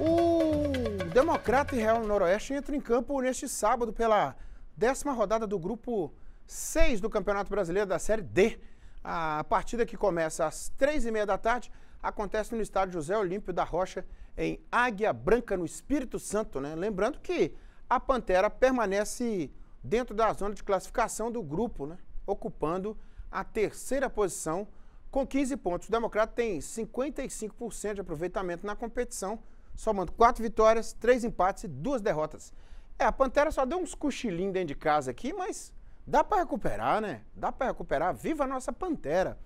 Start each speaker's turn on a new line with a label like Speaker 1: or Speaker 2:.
Speaker 1: O Democrata e Real Noroeste entram em campo neste sábado pela décima rodada do grupo 6 do Campeonato Brasileiro da Série D. A partida que começa às três e meia da tarde acontece no estádio José Olímpio da Rocha, em Águia Branca, no Espírito Santo. Né? Lembrando que a Pantera permanece dentro da zona de classificação do grupo, né? ocupando a terceira posição com 15 pontos. O Democrata tem 55% de aproveitamento na competição somando quatro vitórias, três empates e duas derrotas. É, a Pantera só deu uns cochilinhos dentro de casa aqui, mas dá para recuperar, né? Dá para recuperar. Viva a nossa Pantera!